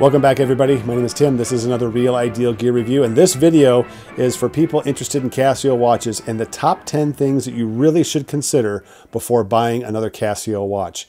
Welcome back, everybody. My name is Tim. This is another Real Ideal Gear Review, and this video is for people interested in Casio watches and the top 10 things that you really should consider before buying another Casio watch.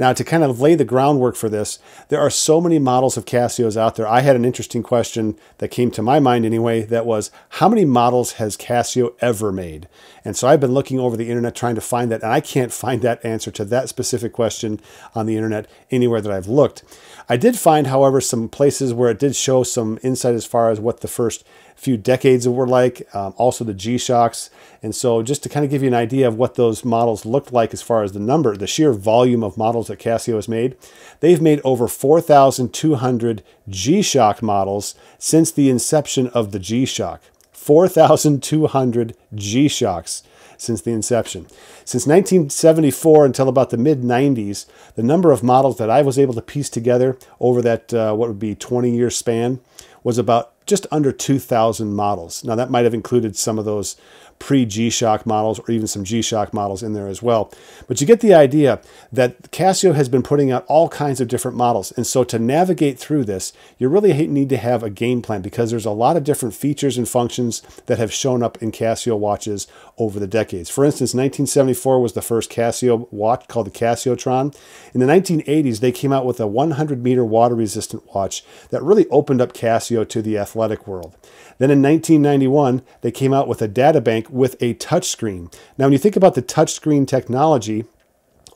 Now, to kind of lay the groundwork for this, there are so many models of Casios out there. I had an interesting question that came to my mind anyway that was, how many models has Casio ever made? And so I've been looking over the internet trying to find that, and I can't find that answer to that specific question on the internet anywhere that I've looked. I did find, however, some places where it did show some insight as far as what the first few decades were like, um, also the G-Shocks. And so just to kind of give you an idea of what those models looked like as far as the number, the sheer volume of models that Casio has made, they've made over 4,200 G-Shock models since the inception of the G-Shock. 4,200 G-Shocks since the inception. Since 1974 until about the mid 90s, the number of models that I was able to piece together over that, uh, what would be 20 year span, was about just under 2,000 models. Now, that might have included some of those pre G Shock models or even some G Shock models in there as well. But you get the idea that Casio has been putting out all kinds of different models. And so to navigate through this, you really need to have a game plan because there's a lot of different features and functions that have shown up in Casio watches over the decades. For instance, 1974 was the first Casio watch called the Casiotron. In the 1980s, they came out with a 100 meter water resistant watch that really opened up Casio to the athletic world. Then in 1991, they came out with a data bank with a touchscreen. Now, when you think about the touchscreen technology,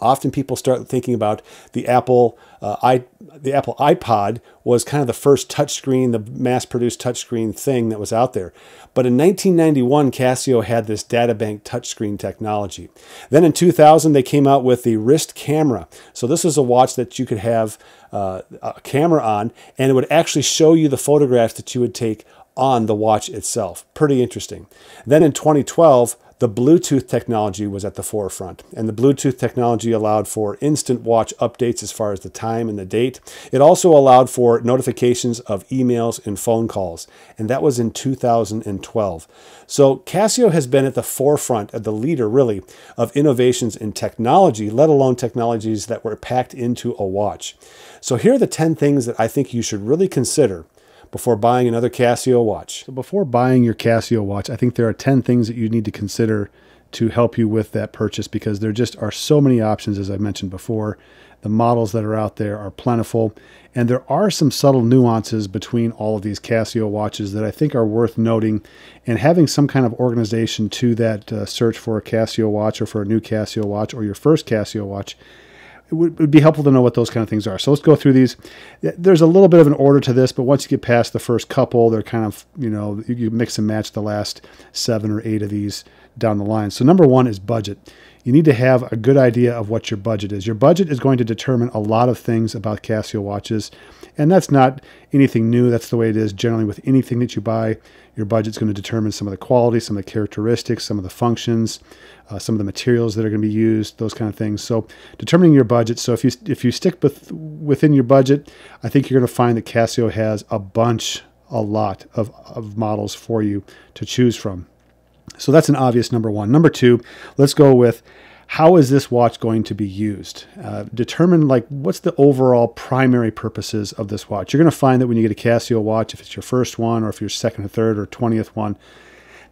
often people start thinking about the Apple uh, i the Apple iPod was kind of the first touchscreen, the mass-produced touchscreen thing that was out there. But in 1991, Casio had this databank touchscreen technology. Then in 2000, they came out with the wrist camera. So this is a watch that you could have uh, a camera on, and it would actually show you the photographs that you would take on the watch itself. Pretty interesting. Then in 2012, the Bluetooth technology was at the forefront, and the Bluetooth technology allowed for instant watch updates as far as the time and the date. It also allowed for notifications of emails and phone calls, and that was in 2012. So Casio has been at the forefront, of the leader really, of innovations in technology, let alone technologies that were packed into a watch. So here are the 10 things that I think you should really consider before buying another Casio watch. So before buying your Casio watch, I think there are 10 things that you need to consider to help you with that purchase because there just are so many options, as I mentioned before. The models that are out there are plentiful, and there are some subtle nuances between all of these Casio watches that I think are worth noting. And having some kind of organization to that uh, search for a Casio watch or for a new Casio watch or your first Casio watch it would, it would, be helpful to know what those kind of things are. So let's go through these. There's a little bit of an order to this, but once you get past the first couple, they're kind of, you know, you mix and match the last seven or eight of these down the line. So number one is budget. You need to have a good idea of what your budget is. Your budget is going to determine a lot of things about Casio watches, and that's not anything new. That's the way it is generally with anything that you buy. Your budget's going to determine some of the quality, some of the characteristics, some of the functions, uh, some of the materials that are going to be used, those kind of things. So determining your budget. So if you if you stick with within your budget, I think you're going to find that Casio has a bunch, a lot of, of models for you to choose from. So that's an obvious number one. Number two, let's go with how is this watch going to be used? Uh, determine like what's the overall primary purposes of this watch. You're going to find that when you get a Casio watch, if it's your first one or if you're second or third or 20th one,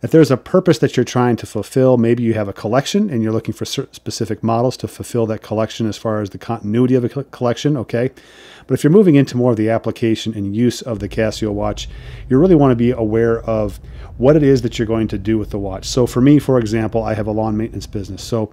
that there's a purpose that you're trying to fulfill. Maybe you have a collection and you're looking for specific models to fulfill that collection as far as the continuity of a collection, okay? But if you're moving into more of the application and use of the Casio watch, you really want to be aware of what it is that you're going to do with the watch. So for me, for example, I have a lawn maintenance business. So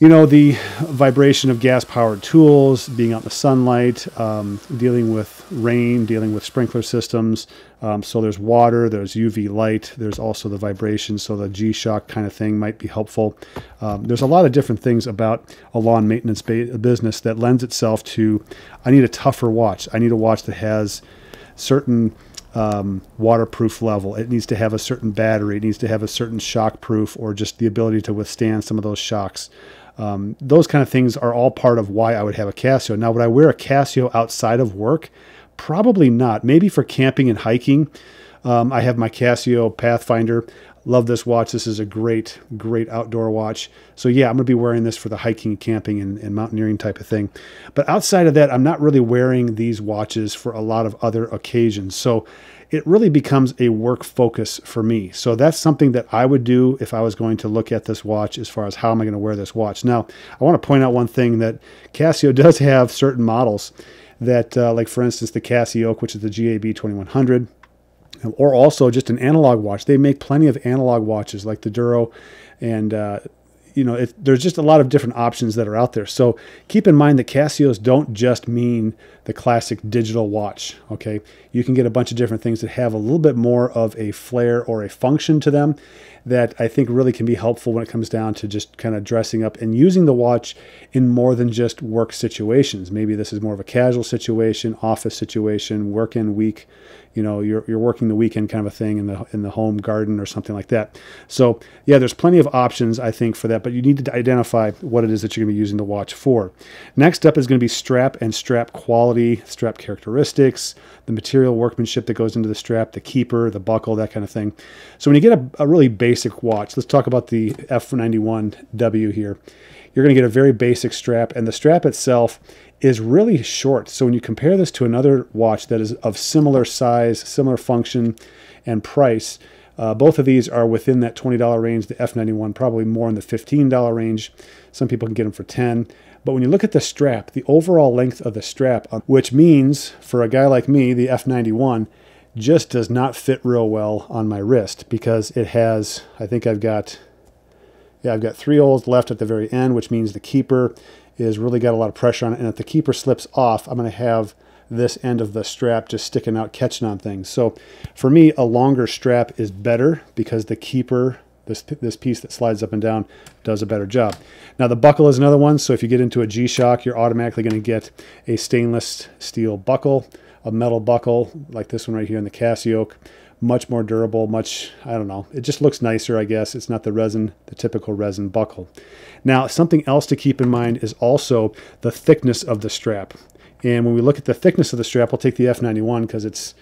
you know, the vibration of gas powered tools, being out in the sunlight, um, dealing with rain, dealing with sprinkler systems. Um, so there's water, there's UV light, there's also the vibration. So the G Shock kind of thing might be helpful. Um, there's a lot of different things about a lawn maintenance ba- business that lends itself to I need a tougher watch. I need a watch that has certain um, waterproof level. It needs to have a certain battery. It needs to have a certain shock proof or just the ability to withstand some of those shocks. Um, those kind of things are all part of why I would have a Casio. Now, would I wear a Casio outside of work? Probably not. Maybe for camping and hiking. Um, I have my Casio Pathfinder. Love this watch. This is a great, great outdoor watch. So yeah, I'm going to be wearing this for the hiking, camping, and, and, mountaineering type of thing. But outside of that, I'm not really wearing these watches for a lot of other occasions. So it really becomes a work focus for me. So that's something that I would do if I was going to look at this watch as far as how am I going to wear this watch. Now, I want to point out one thing that Casio does have certain models that, uh, like for instance, the Casio, which is the GAB 2100, or also just an analog watch. They make plenty of analog watches like the Duro and uh, you know, it, there's just a lot of different options that are out there. So keep in mind that Casios don't just mean the classic digital watch. Okay, you can get a bunch of different things that have a little bit more of a flair or a function to them that I think really can be helpful when it comes down to just kind of dressing up and using the watch in more than just work situations. Maybe this is more of a casual situation, office situation, work in week you know you're, you're working the weekend kind of a thing in the in the home garden or something like that. So yeah there's plenty of options i think for that but you need to identify what it is that you're going to be using the watch for. Next up is going to be strap and strap quality strap characteristics the material workmanship that goes into the strap the keeper the buckle that kind of thing. So when you get a, a really basic watch let's talk about the f91w here you're going to get a very basic strap and the strap itself is really short. So when you compare this to another watch that is of similar size, similar function, and price, uh, both of these are within that $20 range. The F91 probably more in the $15 range. Some people can get them for 10. But when you look at the strap, the overall length of the strap, uh, which means for a guy like me, the F91 just does not fit real well on my wrist because it has, I think I've got, yeah, I've got three holes left at the very end, which means the keeper is really got a lot of pressure on it. And if the keeper slips off, I'm going to have this end of the strap just sticking out, catching on things. So for me, a longer strap is better because the keeper, this, this piece that slides up and down, does a better job. Now the buckle is another one. So if you get into a G-Shock, you're automatically going to get a stainless steel buckle, a metal buckle like this one right here in the Casio much more durable, much, I don't know, it just looks nicer, I guess. It's not the resin, the typical resin buckle. Now, something else to keep in mind is also the thickness of the strap. And when we look at the thickness of the strap, we'll take the F91 because it's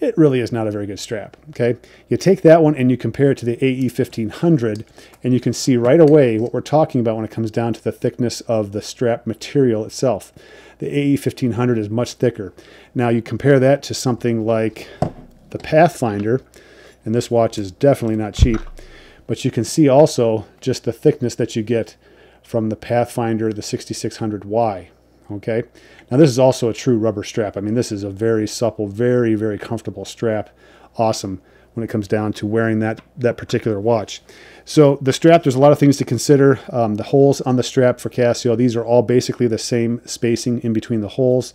it really is not a very good strap. Okay, you take that one and you compare it to the AE 1500, and you can see right away what we're talking about when it comes down to the thickness of the strap material itself. The AE 1500 is much thicker. Now you compare that to something like the Pathfinder, and this watch is definitely not cheap, but you can see also just the thickness that you get from the Pathfinder, the 6600Y. Okay, now this is also a true rubber strap. I mean, this is a very supple, very, very comfortable strap. Awesome when it comes down to wearing that that particular watch. So the strap, there's a lot of things to consider. Um, the holes on the strap for Casio, these are all basically the same spacing in between the holes.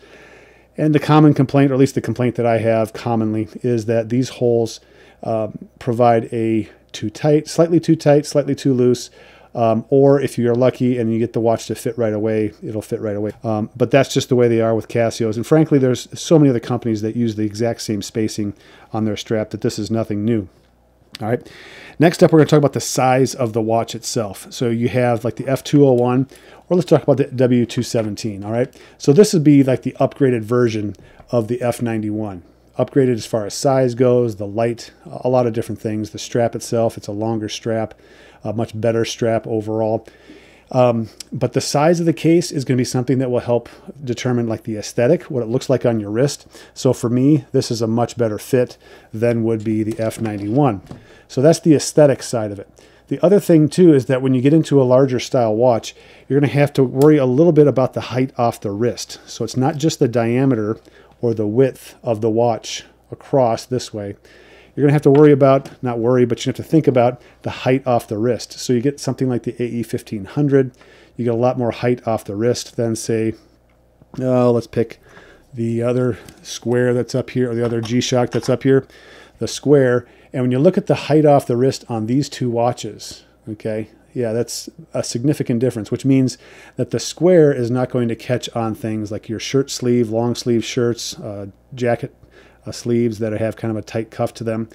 And the common complaint, or at least the complaint that I have commonly, is that these holes um, provide a too tight, slightly too tight, slightly too loose. Um, or if you're lucky and you get the watch to fit right away, it'll fit right away. Um, but that's just the way they are with Casios. And frankly, there's so many other companies that use the exact same spacing on their strap that this is nothing new. All right. Next up, we're going to talk about the size of the watch itself. So you have like the F201, or let's talk about the W217. All right. So this would be like the upgraded version of the F91. Upgraded as far as size goes, the light, a lot of different things. The strap itself, it's a longer strap, a much better strap overall. Um, but the size of the case is going to be something that will help determine like the aesthetic, what it looks like on your wrist. So for me, this is a much better fit than would be the F91. So that's the aesthetic side of it. The other thing too is that when you get into a larger style watch, you're going to have to worry a little bit about the height off the wrist. So it's not just the diameter or the width of the watch across this way. You're going to have to worry about, not worry, but you have to think about the height off the wrist. So you get something like the AE 1500. You get a lot more height off the wrist than say, oh, let's pick the other square that's up here, or the other G-Shock that's up here, the square. And when you look at the height off the wrist on these two watches, okay, yeah, that's a significant difference, which means that the square is not going to catch on things like your shirt sleeve, long sleeve shirts, uh, jacket uh, sleeves that have kind of a tight cuff to them.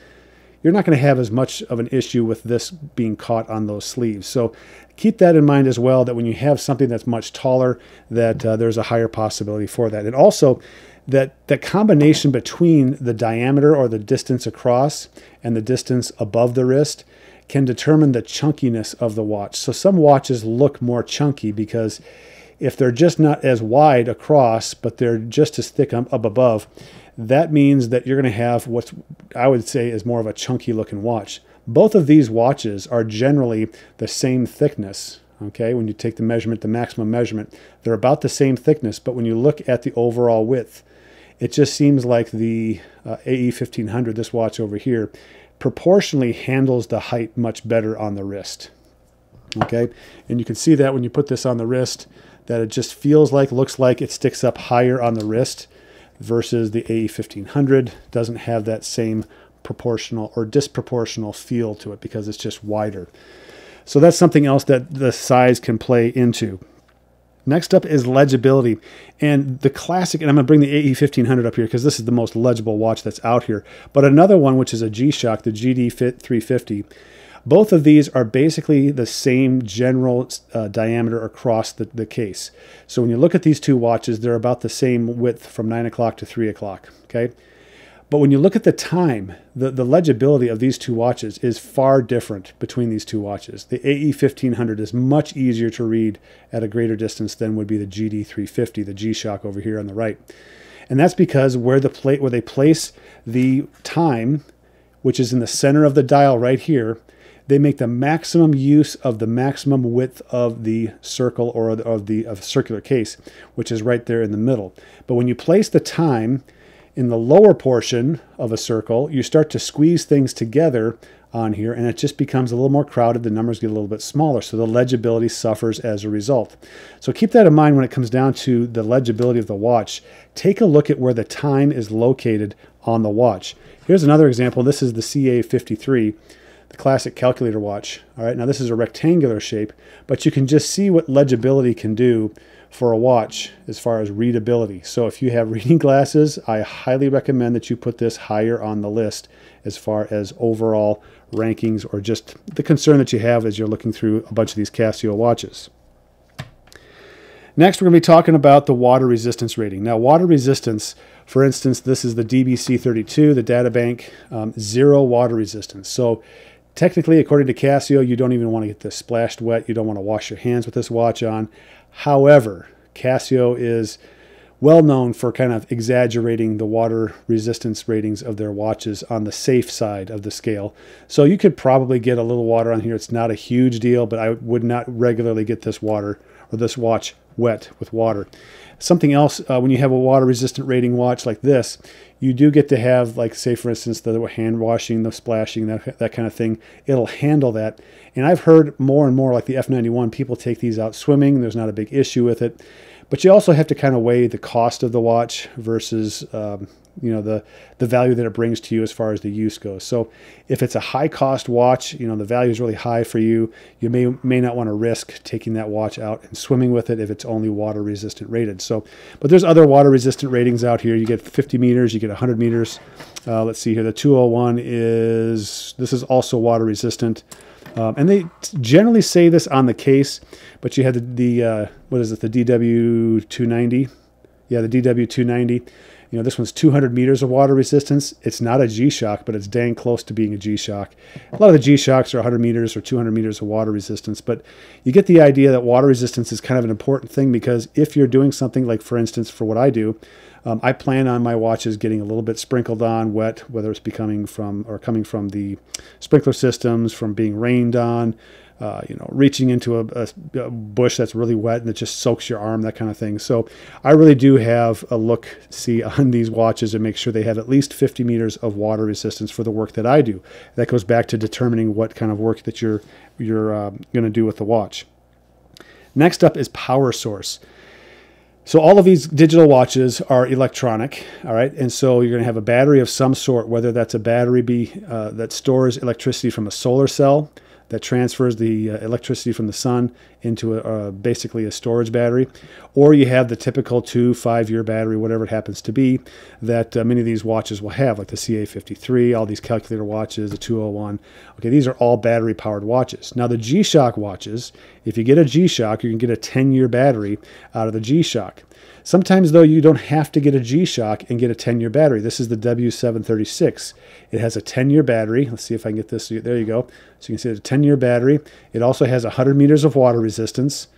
You're not going to have as much of an issue with this being caught on those sleeves. So keep that in mind as well, that when you have something that's much taller, that uh, there's a higher possibility for that. And also, that the combination between the diameter or the distance across and the distance above the wrist can determine the chunkiness of the watch. So some watches look more chunky because if they're just not as wide across, but they're just as thick up, above, that means that you're going to have what I would say is more of a chunky looking watch. Both of these watches are generally the same thickness. Okay, when you take the measurement, the maximum measurement, they're about the same thickness, but when you look at the overall width, it just seems like the uh, AE 1500, this watch over here, proportionally handles the height much better on the wrist. Okay, and you can see that when you put this on the wrist, that it just feels like, looks like it sticks up higher on the wrist versus the AE 1500 doesn't have that same proportional or disproportional feel to it because it's just wider. So that's something else that the size can play into. Next up is legibility. And the classic, and I'm going to bring the AE 1500 up here because this is the most legible watch that's out here. But another one, which is a G Shock, the GD Fit 350. Both of these are basically the same general uh, diameter across the, the case. So when you look at these two watches, they're about the same width from 9 o'clock to 3 o'clock. Okay. But when you look at the time, the, the legibility of these two watches is far different between these two watches. The AE 1500 is much easier to read at a greater distance than would be the GD 350, the G-Shock over here on the right. And that's because where the plate where they place the time, which is in the center of the dial right here, they make the maximum use of the maximum width of the circle or of the of circular case, which is right there in the middle. But when you place the time in the lower portion of a circle, you start to squeeze things together on here and it just becomes a little more crowded. The numbers get a little bit smaller, so the legibility suffers as a result. So keep that in mind when it comes down to the legibility of the watch. Take a look at where the time is located on the watch. Here's another example. This is the CA53, the classic calculator watch. All right, now this is a rectangular shape, but you can just see what legibility can do for a watch as far as readability. So if you have reading glasses, I highly recommend that you put this higher on the list as far as overall rankings or just the concern that you have as you're looking through a bunch of these Casio watches. Next, we're going to be talking about the water resistance rating. Now, water resistance, for instance, this is the DBC32, the data bank, um, zero water resistance. So technically, according to Casio, you don't even want to get this splashed wet. You don't want to wash your hands with this watch on. However, Casio is well known for kind of exaggerating the water resistance ratings of their watches on the safe side of the scale. So you could probably get a little water on here. It's not a huge deal, but I would not regularly get this water or this watch wet with water. Something else, uh, when you have a water resistant rating watch like this, you do get to have, like, say, for instance, the hand washing, the splashing, that, that kind of thing. It'll handle that. And I've heard more and more, like the F91, people take these out swimming. There's not a big issue with it. But you also have to kind of weigh the cost of the watch versus um, you know the the value that it brings to you as far as the use goes. So if it's a high cost watch, you know the value is really high for you. You may may not want to risk taking that watch out and swimming with it if it's only water resistant rated. So, but there's other water resistant ratings out here. You get 50 meters, you get 100 meters. Uh, let's see here. The 201 is this is also water resistant. Um, and they generally say this on the case, but you had the, the uh, what is it, the DW290? Yeah, the DW290 you know, this one's 200 meters of water resistance. It's not a G-Shock, but it's dang close to being a G-Shock. A lot of the G-Shocks are 100 meters or 200 meters of water resistance, but you get the idea that water resistance is kind of an important thing because if you're doing something like, for instance, for what I do, um, I plan on my watches getting a little bit sprinkled on, wet, whether it's becoming from or coming from the sprinkler systems, from being rained on, uh, you know, reaching into a, a, bush that's really wet and it just soaks your arm, that kind of thing. So I really do have a look see on these watches and make sure they have at least 50 meters of water resistance for the work that I do. That goes back to determining what kind of work that you're you're uh, going to do with the watch. Next up is power source. So all of these digital watches are electronic, all right, and so you're going to have a battery of some sort, whether that's a battery be, uh, that stores electricity from a solar cell that transfers the uh, electricity from the sun into a, uh, basically a storage battery, or you have the typical two, five year battery, whatever it happens to be, that uh, many of these watches will have, like the CA53, all these calculator watches, the 201. Okay, these are all battery powered watches. Now, the G Shock watches, if you get a G Shock, you can get a 10 year battery out of the G Shock. Sometimes, though, you don't have to get a G Shock and get a 10 year battery. This is the W736. It has a 10 year battery. Let's see if I can get this. There you go. So you can see it's a 10 year battery. It also has 100 meters of water resistance.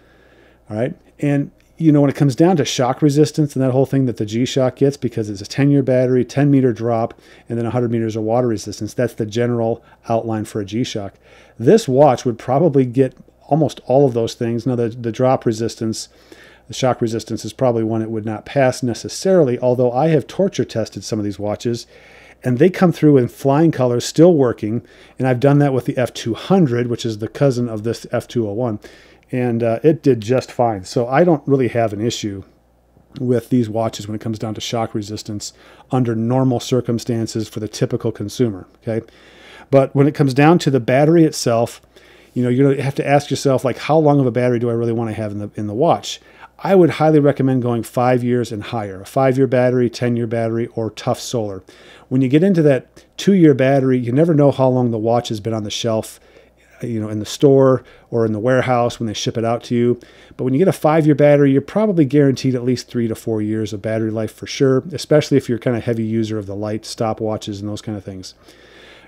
All right. And, you know, when it comes down to shock resistance and that whole thing that the G Shock gets, because it's a 10 year battery, 10 meter drop, and then 100 meters of water resistance, that's the general outline for a G Shock. This watch would probably get almost all of those things. Now, the, the drop resistance the shock resistance is probably one it would not pass necessarily, although I have torture tested some of these watches and they come through in flying colors, still working. And I've done that with the F200, which is the cousin of this F201, and uh, it did just fine. So I don't really have an issue with these watches when it comes down to shock resistance under normal circumstances for the typical consumer. Okay, but when it comes down to the battery itself, you know, you have to ask yourself like, how long of a battery do I really want to have in the in the watch? I would highly recommend going five years and higher a five year battery, 10 year battery, or tough solar. When you get into that two year battery, you never know how long the watch has been on the shelf you know in the store or in the warehouse when they ship it out to you but when you get a five year battery you're probably guaranteed at least three to four years of battery life for sure especially if you're kind of heavy user of the light stopwatches and those kind of things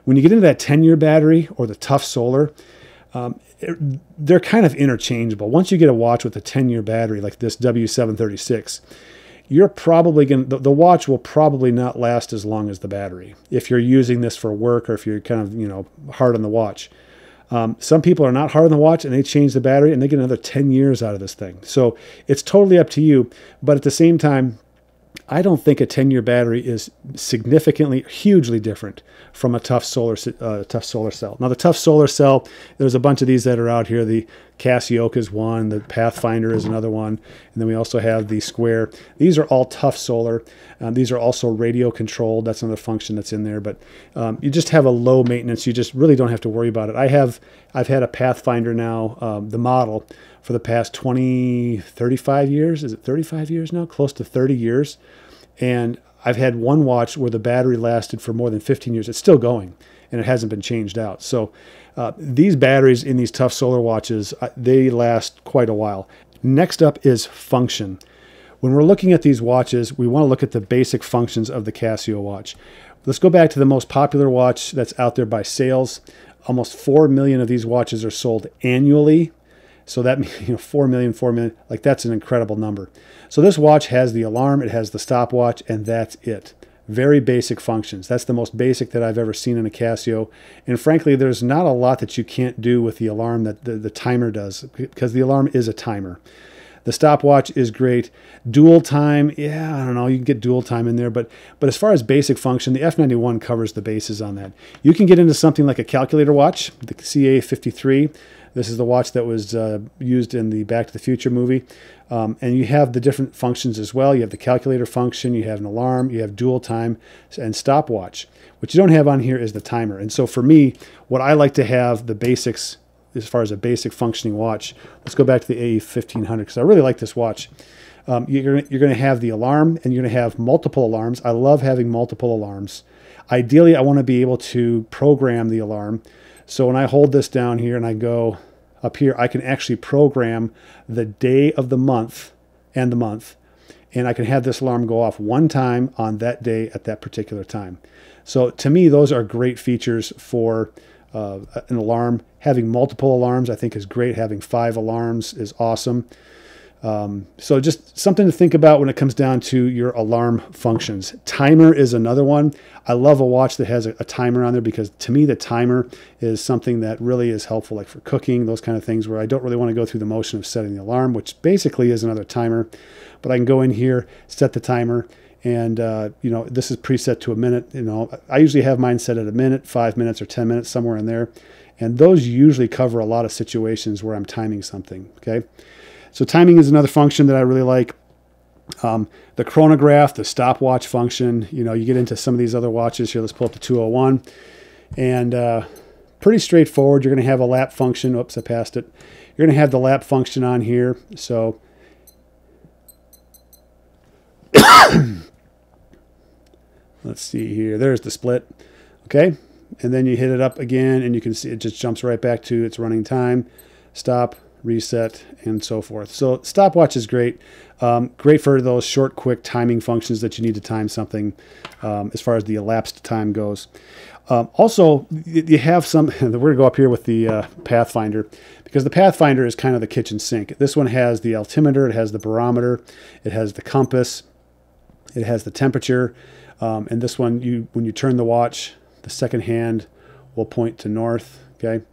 when you get into that 10 year battery or the tough solar um, they're kind of interchangeable. Once you get a watch with a 10 year battery like this W736, you're probably going to, the watch will probably not last as long as the battery if you're using this for work or if you're kind of, you know, hard on the watch. Um, some people are not hard on the watch and they change the battery and they get another 10 years out of this thing. So it's totally up to you. But at the same time, I don't think a 10 year battery is significantly, hugely different from a tough solar, uh, tough solar cell. Now, the tough solar cell, there's a bunch of these that are out here. The Casio is one, the Pathfinder is another one, and then we also have the Square. These are all tough solar. Um, these are also radio controlled. That's another function that's in there. But um, you just have a low maintenance. You just really don't have to worry about it. I have, I've had a Pathfinder now, um, the model for the past 20, 35 years. Is it 35 years now? Close to 30 years. And I've had one watch where the battery lasted for more than 15 years. It's still going and it hasn't been changed out. So uh, these batteries in these tough solar watches, uh, they last quite a while. Next up is function. When we're looking at these watches, we want to look at the basic functions of the Casio watch. Let's go back to the most popular watch that's out there by sales. Almost 4 million of these watches are sold annually. So that you know, 4 million, 4 million, like that's an incredible number. So this watch has the alarm, it has the stopwatch, and that's it. Very basic functions. That's the most basic that I've ever seen in a Casio. And frankly, there's not a lot that you can't do with the alarm that the, the timer does because the alarm is a timer. The stopwatch is great. Dual time, yeah, I don't know. You can get dual time in there, but but as far as basic function, the F91 covers the bases on that. You can get into something like a calculator watch, the CA53. This is the watch that was uh, used in the Back to the Future movie. Um, and you have the different functions as well. You have the calculator function, you have an alarm, you have dual time, and stopwatch. What you don't have on here is the timer. And so for me, what I like to have the basics as far as a basic functioning watch. Let's go back to the AE1500 because I really like this watch. Um, you're, you're going to have the alarm and you're going to have multiple alarms. I love having multiple alarms. Ideally, I want to be able to program the alarm. So when I hold this down here and I go up here, I can actually program the day of the month and the month. And I can have this alarm go off one time on that day at that particular time. So to me, those are great features for uh, an alarm. Having multiple alarms, I think, is great. Having five alarms is awesome. Um, so just something to think about when it comes down to your alarm functions. Timer is another one. I love a watch that has a, a, timer on there because to me the timer is something that really is helpful, like for cooking, those kind of things where I don't really want to go through the motion of setting the alarm, which basically is another timer. But I can go in here, set the timer, and uh, you know this is preset to a minute. You know I usually have mine set at a minute, five minutes, or ten minutes, somewhere in there, and those usually cover a lot of situations where I'm timing something. Okay. So timing is another function that I really like. Um, the chronograph, the stopwatch function, you know, you get into some of these other watches here. Let's pull up the 201 and uh, pretty straightforward. You're going to have a lap function. Oops, I passed it. You're going to have the lap function on here. So let's see here. There's the split. Okay. And then you hit it up again and you can see it just jumps right back to its running time. Stop, reset, and so forth. So stopwatch is great. Um, great for those short, quick timing functions that you need to time something um, as far as the elapsed time goes. Um, also, you have some, we're going to go up here with the uh, Pathfinder because the Pathfinder is kind of the kitchen sink. This one has the altimeter, it has the barometer, it has the compass, it has the temperature. Um, and this one, you when you turn the watch, the second hand will point to north. Okay.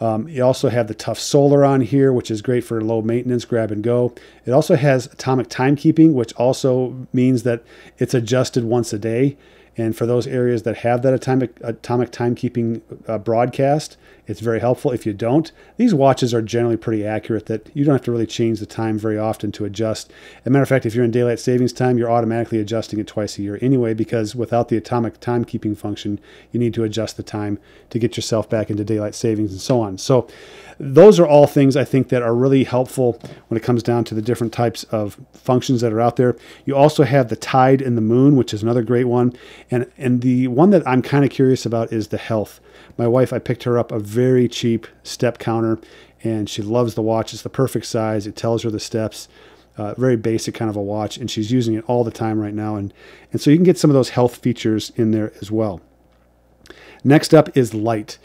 Um, you also have the Tough Solar on here, which is great for low maintenance, grab and go. It also has atomic timekeeping, which also means that it's adjusted once a day. And for those areas that have that atomic atomic timekeeping uh, broadcast, it's very helpful. If you don't, these watches are generally pretty accurate. That you don't have to really change the time very often to adjust. As a matter of fact, if you're in daylight savings time, you're automatically adjusting it twice a year anyway, because without the atomic timekeeping function, you need to adjust the time to get yourself back into daylight savings and so on. So those are all things I think that are really helpful when it comes down to the different types of functions that are out there. You also have the tide and the moon, which is another great one. And and the one that I'm kind of curious about is the health. My wife, I picked her up a very cheap step counter, and she loves the watch. It's the perfect size. It tells her the steps. Uh, very basic kind of a watch, and she's using it all the time right now. And and so you can get some of those health features in there as well. Next up is light.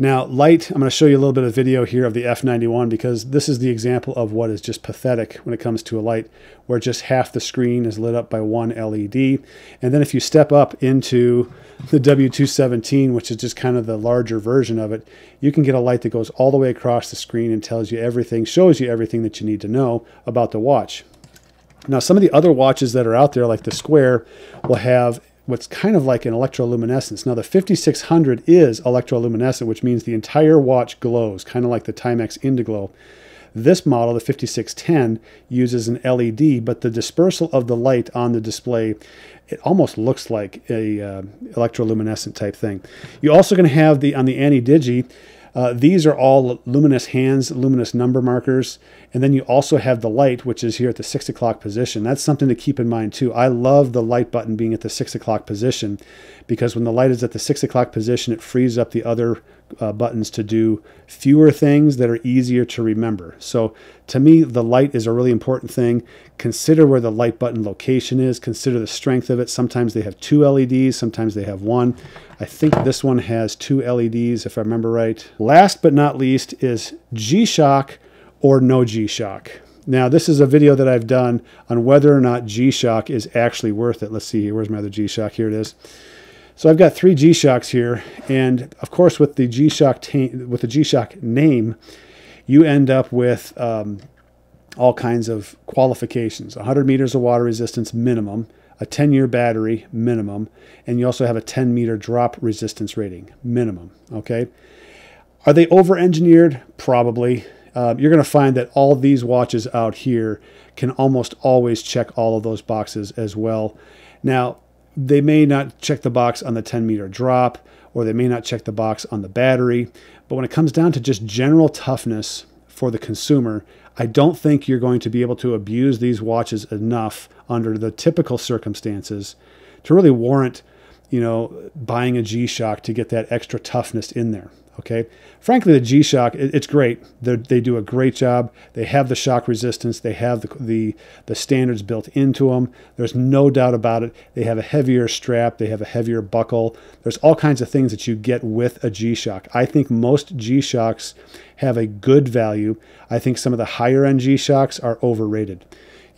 Now, light, I'm going to show you a little bit of video here of the F91 because this is the example of what is just pathetic when it comes to a light, where just half the screen is lit up by one LED. And then if you step up into the W217, which is just kind of the larger version of it, you can get a light that goes all the way across the screen and tells you everything, shows you everything that you need to know about the watch. Now, some of the other watches that are out there, like the Square, will have what's kind of like an electroluminescence. Now the 5600 is electroluminescent, which means the entire watch glows, kind of like the Timex Indiglo. This model, the 5610, uses an LED, but the dispersal of the light on the display, it almost looks like a uh, electroluminescent type thing. You're also going to have the on the AniDigi, uh, these are all luminous hands, luminous number markers. And then you also have the light, which is here at the six o'clock position. That's something to keep in mind too. I love the light button being at the six o'clock position because when the light is at the six o'clock position, it frees up the other uh, buttons to do fewer things that are easier to remember. So to me, the light is a really important thing. Consider where the light button location is. Consider the strength of it. Sometimes they have two LEDs, sometimes they have one. I think this one has two LEDs, if I remember right. Last but not least is G-Shock or no G-Shock. Now, this is a video that I've done on whether or not G-Shock is actually worth it. Let's see here. Where's my other G-Shock? Here it is. So I've got three G-Shocks here, and of course, with the G-Shock with the G-Shock name, you end up with um, all kinds of qualifications: 100 meters of water resistance minimum, a 10-year battery minimum, and you also have a 10-meter drop resistance rating minimum. Okay, are they over-engineered? Probably. Uh, you're going to find that all these watches out here can almost always check all of those boxes as well. Now, they may not check the box on the 10 meter drop, or they may not check the box on the battery. But when it comes down to just general toughness for the consumer, I don't think you're going to be able to abuse these watches enough under the typical circumstances to really warrant, you know, buying a G-Shock to get that extra toughness in there. Okay. Frankly, the G Shock, it's great. They're, they do a great job. They have the shock resistance. They have the, the, the standards built into them. There's no doubt about it. They have a heavier strap. They have a heavier buckle. There's all kinds of things that you get with a G Shock. I think most G Shocks have a good value. I think some of the higher end G Shocks are overrated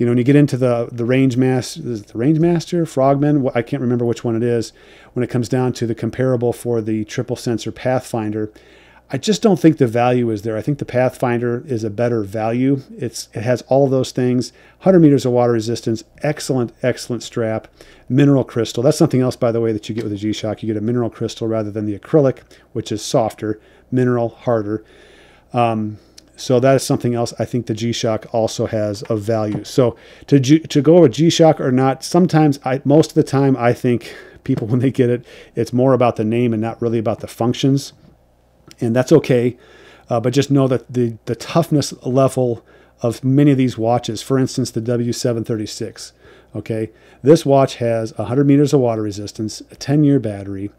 you know, when you get into the the range master, the range master, frogman, I can't remember which one it is. When it comes down to the comparable for the triple sensor Pathfinder, I just don't think the value is there. I think the Pathfinder is a better value. It's it has all those things: 100 meters of water resistance, excellent, excellent strap, mineral crystal. That's something else, by the way, that you get with the G-Shock. You get a mineral crystal rather than the acrylic, which is softer, mineral, harder. Um, So that is something else I think the G-Shock also has of value. So to to go with G-Shock or not, sometimes I most of the time I think people when they get it, it's more about the name and not really about the functions, and that's okay. Uh, but just know that the the toughness level of many of these watches, for instance, the W736. Okay, this watch has 100 meters of water resistance, a 10-year battery.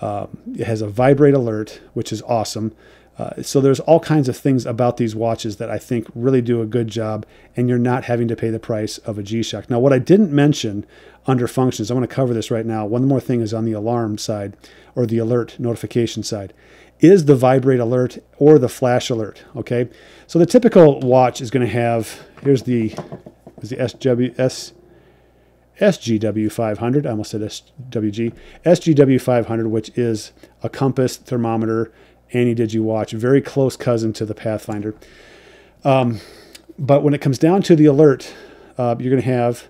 Um, it has a vibrate alert, which is awesome. Uh, so there's all kinds of things about these watches that I think really do a good job, and you're not having to pay the price of a G-Shock. Now, what I didn't mention under functions, I want to cover this right now. One more thing is on the alarm side or the alert notification side is the vibrate alert or the flash alert. Okay, so the typical watch is going to have here's the is the SW, SGW 500. I almost said SWG. SGW 500, which is a compass thermometer ana-digi watch, very close cousin to the Pathfinder. Um, but when it comes down to the alert, uh, you're going to have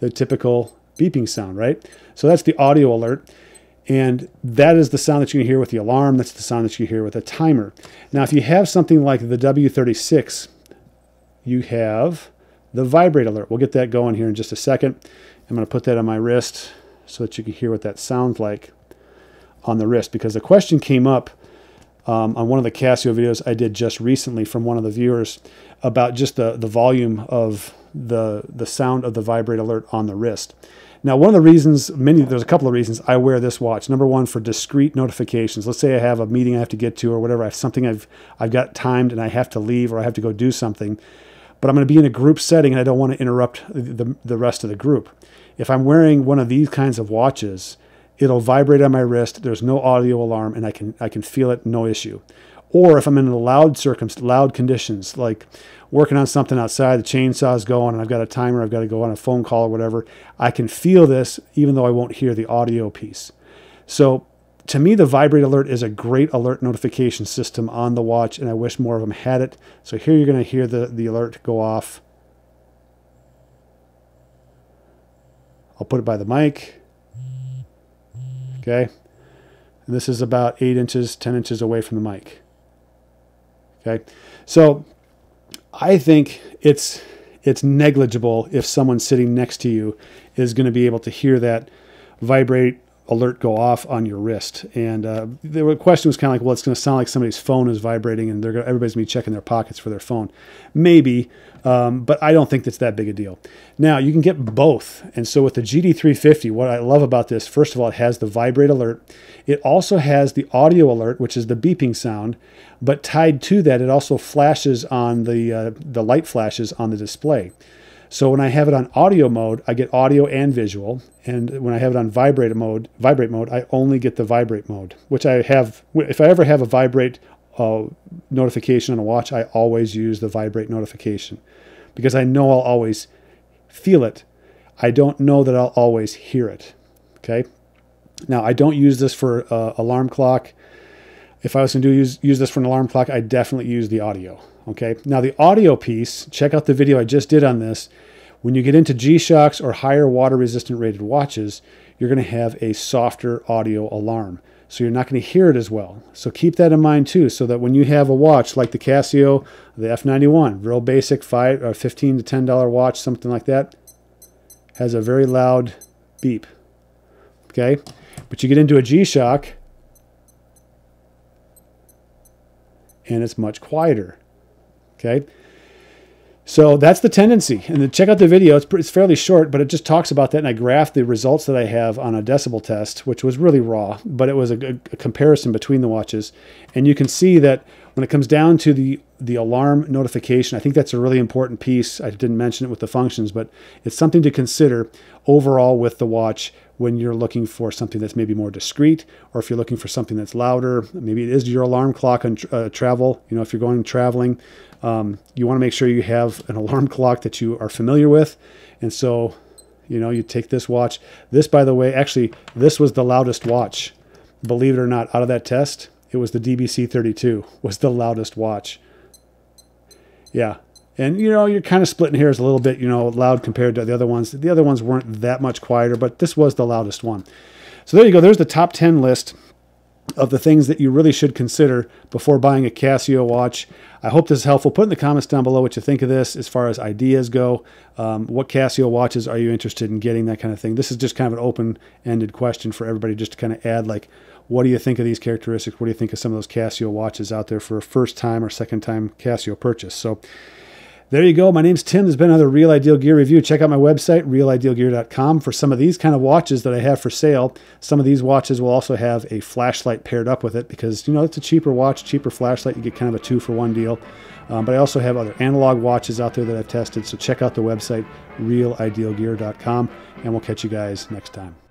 the typical beeping sound, right? So that's the audio alert. And that is the sound that you can hear with the alarm. That's the sound that you hear with a timer. Now, if you have something like the W36, you have the vibrate alert. We'll get that going here in just a second. I'm going to put that on my wrist so that you can hear what that sounds like on the wrist because the question came up um, on one of the Casio videos I did just recently from one of the viewers about just the, the volume of the, the sound of the vibrate alert on the wrist. Now, one of the reasons, many there's a couple of reasons I wear this watch. Number one, for discrete notifications. Let's say I have a meeting I have to get to, or whatever. I have something I've I've got timed, and I have to leave, or I have to go do something. But I'm going to be in a group setting, and I don't want to interrupt the, the, the rest of the group. If I'm wearing one of these kinds of watches, it'll vibrate on my wrist. There's no audio alarm, and I can I can feel it, no issue. Or if I'm in a loud circum loud conditions, like working on something outside, the chainsaw's going, and I've got a timer, I've got to go on a phone call or whatever, I can feel this even though I won't hear the audio piece. So to me, the Vibrate Alert is a great alert notification system on the watch, and I wish more of them had it. So here you're going to hear the, the alert go off. I'll put it by the mic. Okay. And this is about 8 inches, 10 inches away from the mic. Okay. So I think it's it's negligible if someone sitting next to you is going to be able to hear that vibrate alert go off on your wrist. And uh, the question was kind of like, well, it's going to sound like somebody's phone is vibrating, and they're gonna, everybody's going to be checking their pockets for their phone. Maybe, um, but I don't think that's that big a deal. Now you can get both, and so with the GD350, what I love about this, first of all, it has the vibrate alert. It also has the audio alert, which is the beeping sound, but tied to that, it also flashes on the uh, the light flashes on the display. So when I have it on audio mode, I get audio and visual. And when I have it on vibrate mode, vibrate mode, I only get the vibrate mode, which I have. If I ever have a vibrate uh, notification on a watch, I always use the vibrate notification because I know I'll always feel it. I don't know that I'll always hear it. Okay. Now I don't use this for uh, alarm clock. If I was going to use use this for an alarm clock, I definitely use the audio. Okay. Now the audio piece, check out the video I just did on this. When you get into G-Shocks or higher water resistant rated watches, you're going to have a softer audio alarm. So you're not going to hear it as well. So keep that in mind too, so that when you have a watch like the Casio, the F91, real basic five or uh, 15 to 10 dollar watch, something like that, has a very loud beep. Okay, but you get into a G-Shock, and it's much quieter. Okay. So that's the tendency. And then check out the video. It's, it's fairly short, but it just talks about that. And I graphed the results that I have on a decibel test, which was really raw, but it was a, a comparison between the watches. And you can see that when it comes down to the, the alarm notification, I think that's a really important piece. I didn't mention it with the functions, but it's something to consider overall with the watch when you're looking for something that's maybe more discreet, or if you're looking for something that's louder. Maybe it is your alarm clock on uh, travel. You know, if you're going traveling, um, you want to make sure you have an alarm clock that you are familiar with. And so, you know, you take this watch. This, by the way, actually, this was the loudest watch. Believe it or not, out of that test, it was the DBC 32 was the loudest watch. Yeah. And, you know, you're kind of splitting hairs a little bit, you know, loud compared to the other ones. The other ones weren't that much quieter, but this was the loudest one. So there you go. There's the top 10 list of the things that you really should consider before buying a Casio watch. I hope this is helpful. Put in the comments down below what you think of this as far as ideas go. Um, what Casio watches are you interested in getting, that kind of thing. This is just kind of an open ended question for everybody just to kind of add, like, what do you think of these characteristics? What do you think of some of those Casio watches out there for a first time or second time Casio purchase? So, there you go. My name's Tim. There's been another Real Ideal Gear review. Check out my website, realidealgear.com, for some of these kind of watches that I have for sale. Some of these watches will also have a flashlight paired up with it because, you know, it's a cheaper watch, cheaper flashlight. You get kind of a two for one deal. Um, but I also have other analog watches out there that I've tested. So check out the website, realidealgear.com, and we'll catch you guys next time.